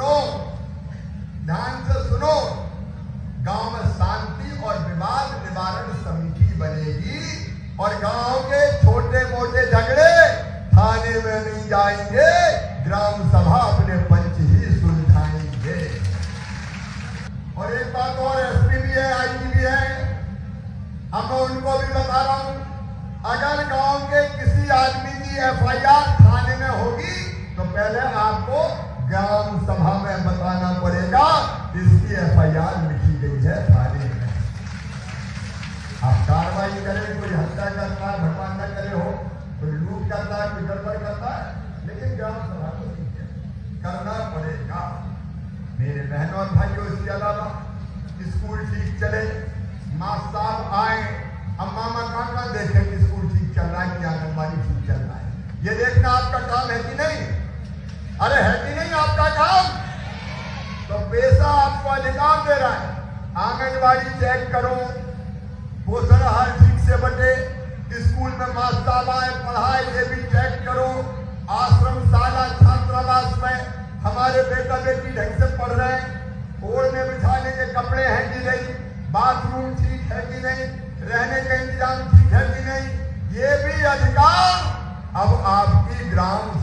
सुनो। ध्यान से सुनो। गाँव में शांति और विवाद निवारण समिति बनेगी और गाँव के छोटे मोटे झगड़े थाने में नहीं जाएँगे, ग्राम सभा अपने पंच ही सुलझाएँगे। और एक बात और, एसपी भी है, आईजी भी है। अब मैं उनको भी बता रहा हूँ, अगर गाँव के किसी आदमी की एफआईआर थाने में होगी तो पहले आपको ग्राम सभा में बताना पड़ेगा इसकी एफआईआर थाने में आप कार्रवाई करें कोई हत्या करता है भगवान न करे हो कोई लूट करता है कोई गड़बड़ करता है लेकिन ग्राम सभा को करना पड़ेगा मेरे बहनों भाइयों इसके अलावा स्कूल ठीक चले माँ साहब आए अब मामा देखें कि स्कूल ठीक चल रहा है कि आंगनबाड़ी ठीक चल रहा है ये देखना आपका काम है कि नहीं अरे है कि नहीं आपका काम तो पैसा आपको अधिकार दे रहा है। आंगनबाड़ी चेक करो। पोषण आहार ठीक से बटे। स्कूल में मास्टर आए पढ़ाए ये भी चेक करो। आश्रम शाला, छात्रावास में हमारे बेटा बेटी ढंग से पढ़ रहे हैं। ओढ़ने बिछाने के कपड़े हैं कि नहीं? बाथरूम ठीक है कि नहीं? रहने का इंतज़ाम ठीक है कि नहीं? ये भी अधिकार अब आपकी ग्राम